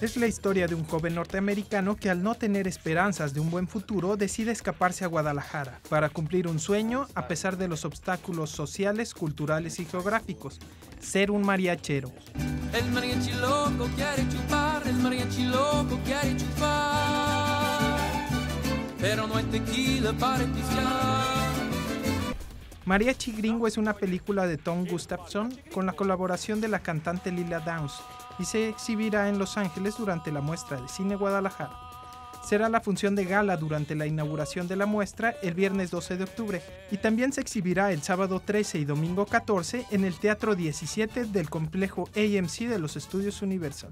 Es la historia de un joven norteamericano que al no tener esperanzas de un buen futuro decide escaparse a Guadalajara para cumplir un sueño a pesar de los obstáculos sociales, culturales y geográficos, ser un mariachero. El mariachi quiere chupar, el mariachi quiere chupar, pero no tequila para Gringo es una película de Tom Gustafson con la colaboración de la cantante Lila Downs y se exhibirá en Los Ángeles durante la muestra de Cine Guadalajara. Será la función de gala durante la inauguración de la muestra el viernes 12 de octubre y también se exhibirá el sábado 13 y domingo 14 en el Teatro 17 del complejo AMC de los Estudios Universal.